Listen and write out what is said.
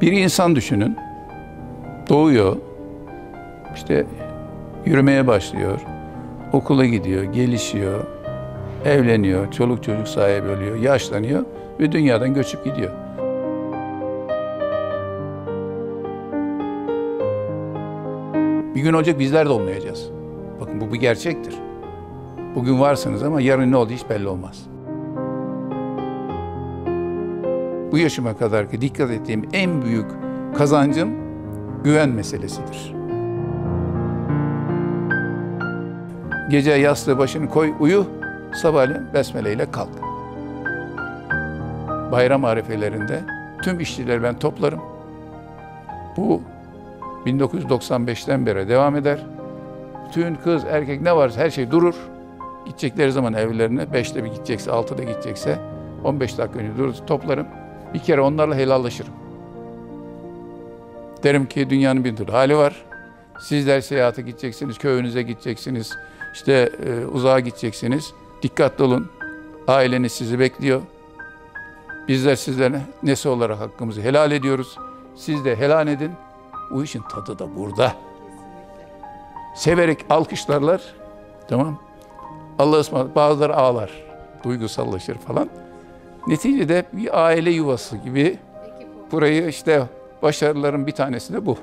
Bir insan düşünün. Doğuyor. İşte yürümeye başlıyor. Okula gidiyor, gelişiyor. Evleniyor, çoluk çocuk sahibi oluyor, yaşlanıyor ve dünyadan göçüp gidiyor. Bir gün olacak bizler de olmayacağız. Bakın bu bir gerçektir. Bugün varsınız ama yarın ne oldu hiç belli olmaz. Bu yaşıma kadar ki dikkat ettiğim en büyük kazancım güven meselesidir. Gece yastığı başını koy, uyu, sabahleyin besmele ile kalk. Bayram arifelerinde tüm işçileri ben toplarım. Bu 1995'ten beri devam eder. Bütün kız, erkek ne varsa her şey durur. Gidecekleri zaman evlerine, 5'te bir gidecekse, 6'da gidecekse 15 dakika önce durur, toplarım. Bir kere onlarla helallaşırım. Derim ki dünyanın bir türlü hali var. Sizler seyahate gideceksiniz, köyünüze gideceksiniz, işte e, uzağa gideceksiniz. Dikkatli olun. Aileniz sizi bekliyor. Bizler sizlere nesi olarak hakkımızı helal ediyoruz. Siz de helal edin. Bu işin tadı da burada. Severek alkışlarlar. Tamam. Allah ısmarladık. Bazıları ağlar. Duygusallaşır falan. Neticede bir aile yuvası gibi burayı işte başarıların bir tanesi de bu.